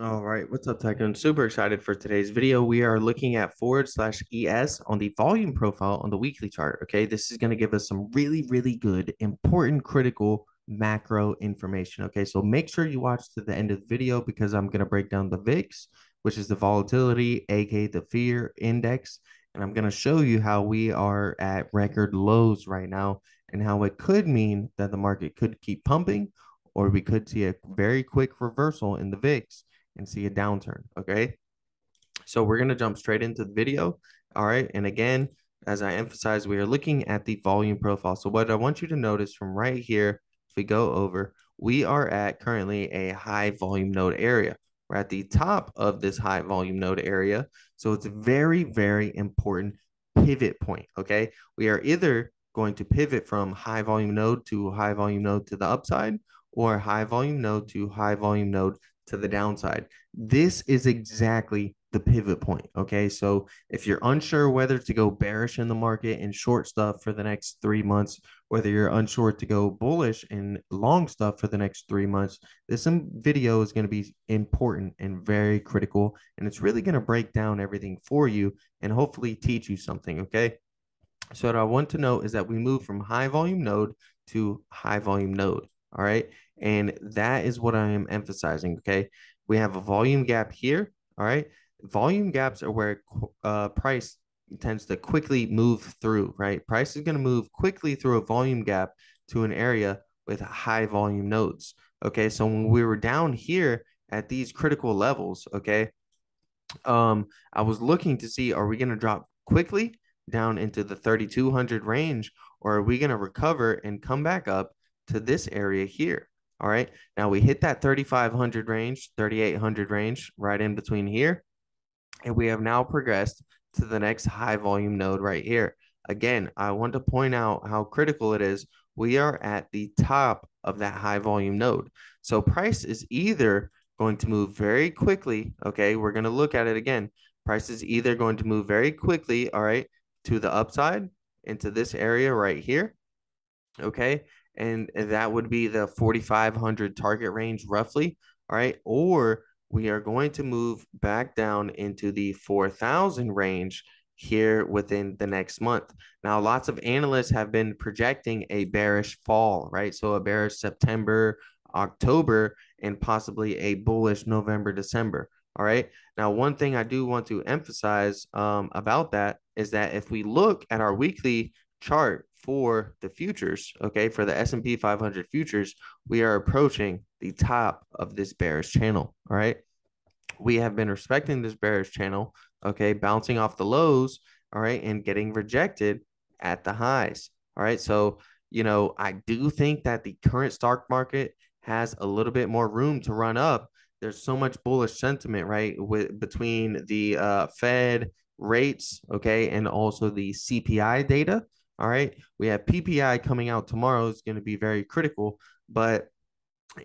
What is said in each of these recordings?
All right, what's up, Tycoon? Super excited for today's video. We are looking at forward slash ES on the volume profile on the weekly chart. Okay, this is going to give us some really, really good, important, critical macro information. Okay, so make sure you watch to the end of the video because I'm going to break down the VIX, which is the volatility, aka the fear index, and I'm going to show you how we are at record lows right now and how it could mean that the market could keep pumping or we could see a very quick reversal in the VIX and see a downturn. Okay. So we're going to jump straight into the video. All right. And again, as I emphasize, we are looking at the volume profile. So what I want you to notice from right here, if we go over, we are at currently a high volume node area. We're at the top of this high volume node area. So it's a very, very important pivot point. Okay. We are either going to pivot from high volume node to high volume node to the upside or high volume node to high volume node to the downside. This is exactly the pivot point. Okay. So if you're unsure whether to go bearish in the market and short stuff for the next three months, whether you're unsure to go bullish and long stuff for the next three months, this video is going to be important and very critical. And it's really going to break down everything for you and hopefully teach you something. Okay. So what I want to know is that we move from high volume node to high volume node. All right. And that is what I am emphasizing. Okay. We have a volume gap here. All right. Volume gaps are where uh, price tends to quickly move through, right? Price is going to move quickly through a volume gap to an area with high volume nodes. Okay. So when we were down here at these critical levels, okay, um, I was looking to see are we going to drop quickly down into the 3200 range or are we going to recover and come back up to this area here? All right. Now we hit that 3,500 range, 3,800 range right in between here. And we have now progressed to the next high volume node right here. Again, I want to point out how critical it is. We are at the top of that high volume node. So price is either going to move very quickly. Okay. We're going to look at it again. Price is either going to move very quickly. All right. To the upside into this area right here. Okay and that would be the 4500 target range roughly all right? Or we are going to move back down into the 4000 range here within the next month. Now lots of analysts have been projecting a bearish fall right? So a bearish september october and possibly a bullish november december all right? Now one thing i do want to emphasize um, about that is that if we look at our weekly chart for the futures, okay, for the S&P 500 futures, we are approaching the top of this bearish channel, all right? We have been respecting this bearish channel, okay, bouncing off the lows, all right, and getting rejected at the highs, all right? So, you know, I do think that the current stock market has a little bit more room to run up. There's so much bullish sentiment, right, with between the uh, Fed rates, okay, and also the CPI data, all right. We have PPI coming out tomorrow. It's going to be very critical, but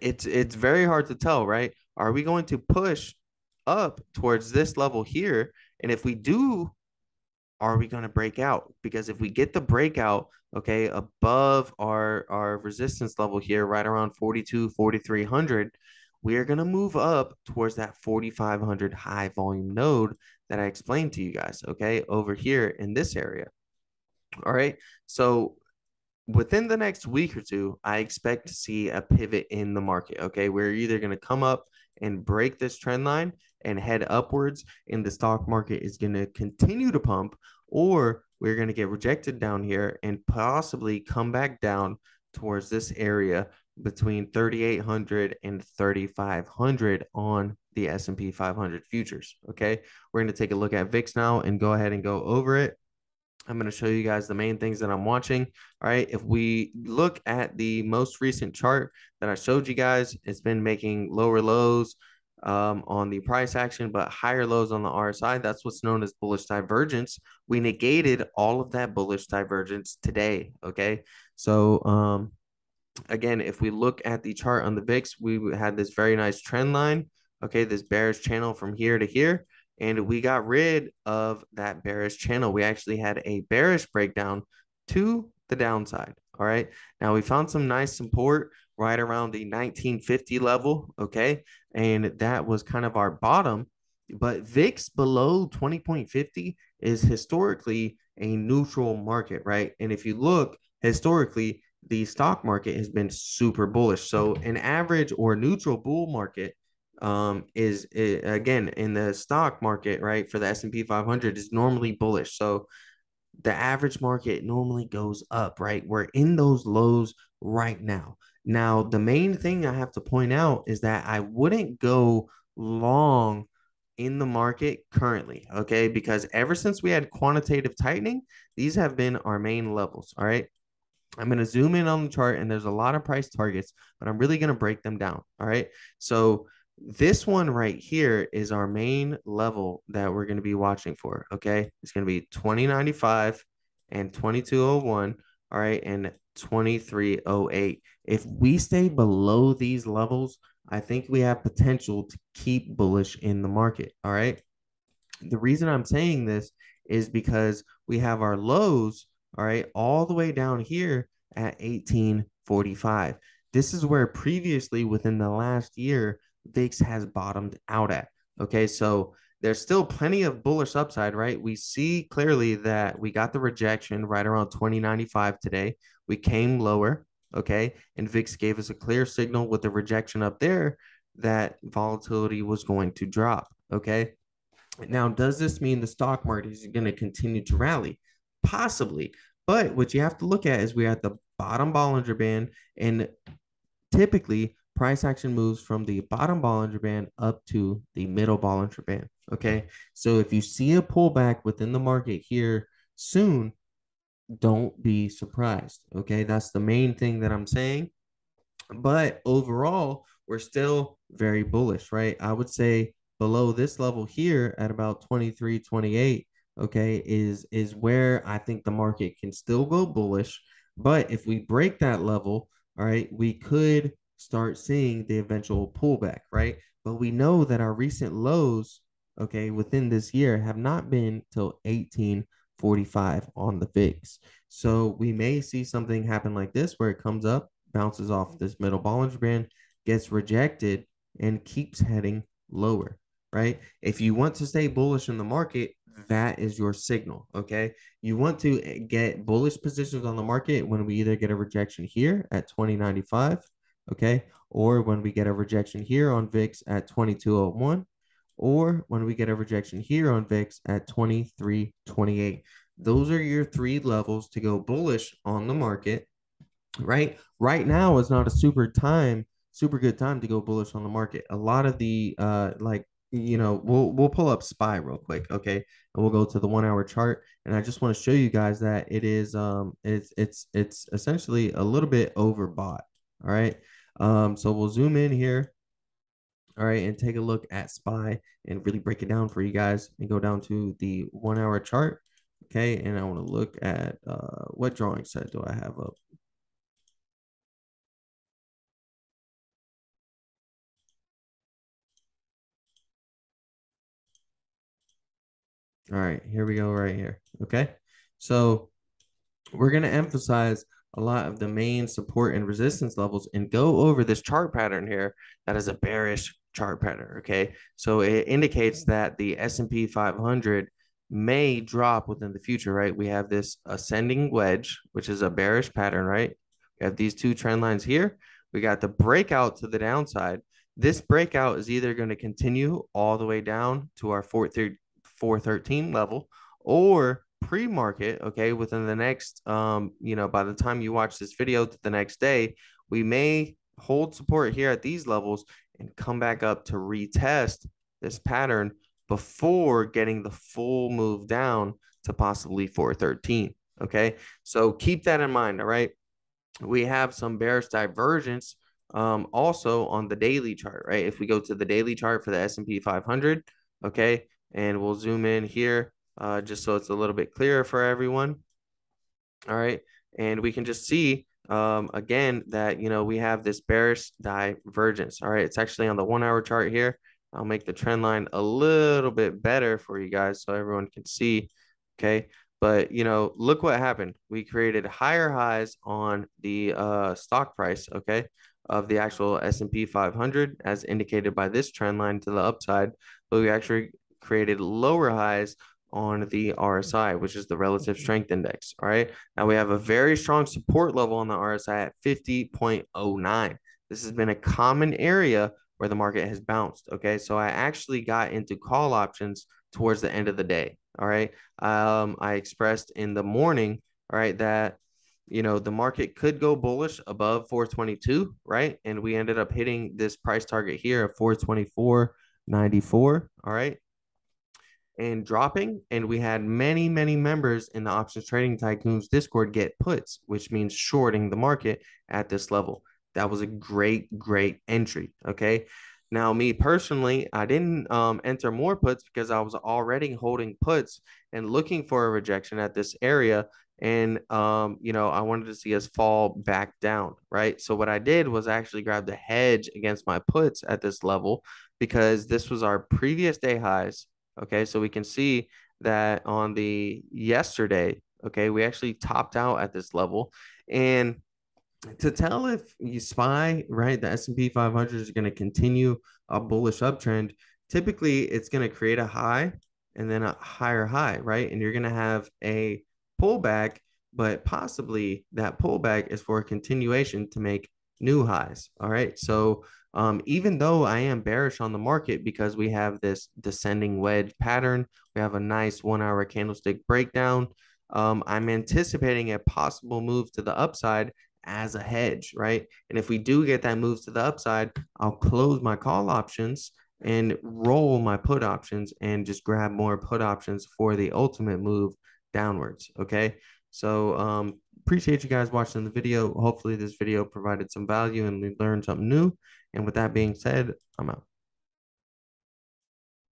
it's it's very hard to tell, right? Are we going to push up towards this level here? And if we do, are we going to break out? Because if we get the breakout, okay, above our our resistance level here, right around 42, 4300, we are going to move up towards that 4500 high volume node that I explained to you guys, okay, over here in this area. All right. So within the next week or two, I expect to see a pivot in the market. Okay. We're either going to come up and break this trend line and head upwards, and the stock market is going to continue to pump, or we're going to get rejected down here and possibly come back down towards this area between 3800 and 3500 on the S&P 500 futures okay we're going to take a look at VIX now and go ahead and go over it I'm going to show you guys the main things that I'm watching. All right. If we look at the most recent chart that I showed you guys, it's been making lower lows um, on the price action, but higher lows on the RSI. That's what's known as bullish divergence. We negated all of that bullish divergence today. Okay. So, um, again, if we look at the chart on the VIX, we had this very nice trend line. Okay. This bearish channel from here to here and we got rid of that bearish channel. We actually had a bearish breakdown to the downside. All right. Now we found some nice support right around the 1950 level. Okay. And that was kind of our bottom. But VIX below 20.50 is historically a neutral market, right? And if you look historically, the stock market has been super bullish. So an average or neutral bull market um is, is again in the stock market, right? For the S&P 500 is normally bullish. So the average market normally goes up, right? We're in those lows right now. Now, the main thing I have to point out is that I wouldn't go long in the market currently, okay? Because ever since we had quantitative tightening, these have been our main levels, all right? I'm going to zoom in on the chart and there's a lot of price targets, but I'm really going to break them down, all right? So this one right here is our main level that we're going to be watching for. Okay. It's going to be 2095 and 2201. All right. And 2308. If we stay below these levels, I think we have potential to keep bullish in the market. All right. The reason I'm saying this is because we have our lows, all right, all the way down here at 1845. This is where previously within the last year, VIX has bottomed out at. Okay, so there's still plenty of bullish upside, right? We see clearly that we got the rejection right around 2095 today. We came lower, okay, and VIX gave us a clear signal with the rejection up there that volatility was going to drop, okay? Now, does this mean the stock market is going to continue to rally? Possibly. But what you have to look at is we're at the bottom Bollinger Band, and typically price action moves from the bottom Bollinger Band up to the middle Bollinger Band. Okay. So if you see a pullback within the market here soon, don't be surprised. Okay. That's the main thing that I'm saying. But overall, we're still very bullish, right? I would say below this level here at about 23, 28, okay, is is where I think the market can still go bullish. But if we break that level, all right, we could start seeing the eventual pullback, right? But we know that our recent lows, okay, within this year have not been till 1845 on the VIX. So we may see something happen like this where it comes up, bounces off this middle Bollinger Band, gets rejected, and keeps heading lower, right? If you want to stay bullish in the market, that is your signal. Okay. You want to eh, get bullish positions on the market when we either get a rejection here at 2095 okay? Or when we get a rejection here on VIX at 2201, or when we get a rejection here on VIX at 2328. Those are your three levels to go bullish on the market, right? Right now is not a super time, super good time to go bullish on the market. A lot of the uh like you know, we'll we'll pull up SPY real quick, okay? And we'll go to the one hour chart. And I just want to show you guys that it is um it's it's it's essentially a little bit overbought. All right. Um, so we'll zoom in here. All right, and take a look at SPY and really break it down for you guys and go down to the one hour chart. Okay, and I want to look at uh, what drawing set do I have up? All right, here we go right here. Okay, so we're going to emphasize a lot of the main support and resistance levels and go over this chart pattern here that is a bearish chart pattern okay? So it indicates that the S&P 500 may drop within the future right? We have this ascending wedge which is a bearish pattern right? We have these two trend lines here. We got the breakout to the downside. This breakout is either going to continue all the way down to our 413 level or pre-market okay within the next um you know by the time you watch this video to the next day we may hold support here at these levels and come back up to retest this pattern before getting the full move down to possibly 413 okay? So keep that in mind all right? We have some bearish divergence um also on the daily chart right? If we go to the daily chart for the S&P 500 okay and we'll zoom in here uh, just so it's a little bit clearer for everyone. All right. And we can just see um, again that, you know, we have this bearish divergence. All right. It's actually on the one hour chart here. I'll make the trend line a little bit better for you guys so everyone can see. Okay. But, you know, look what happened. We created higher highs on the uh, stock price. Okay. of the actual S&P 500 as indicated by this trend line to the upside, but we actually created lower highs on the RSI, which is the relative strength index. All right. Now we have a very strong support level on the RSI at 50.09. This has been a common area where the market has bounced. Okay. So I actually got into call options towards the end of the day. All right. Um, I expressed in the morning, all right, that you know the market could go bullish above 422, right? And we ended up hitting this price target here of 424.94. All right and dropping. And we had many, many members in the options trading tycoons Discord get puts, which means shorting the market at this level. That was a great, great entry. Okay. Now, me personally, I didn't um, enter more puts because I was already holding puts and looking for a rejection at this area. And, um, you know, I wanted to see us fall back down, right? So, what I did was actually grab the hedge against my puts at this level because this was our previous day highs Okay, so we can see that on the yesterday, okay, we actually topped out at this level. And to tell if you spy, right, the S&P 500 is going to continue a bullish uptrend, typically it's going to create a high and then a higher high, right? And you're going to have a pullback, but possibly that pullback is for a continuation to make new highs. All right. So um, even though I am bearish on the market because we have this descending wedge pattern, we have a nice one hour candlestick breakdown. Um, I'm anticipating a possible move to the upside as a hedge, right? And if we do get that move to the upside, I'll close my call options and roll my put options and just grab more put options for the ultimate move downwards. Okay. So um, appreciate you guys watching the video. Hopefully this video provided some value and we learned something new. And with that being said, I'm out.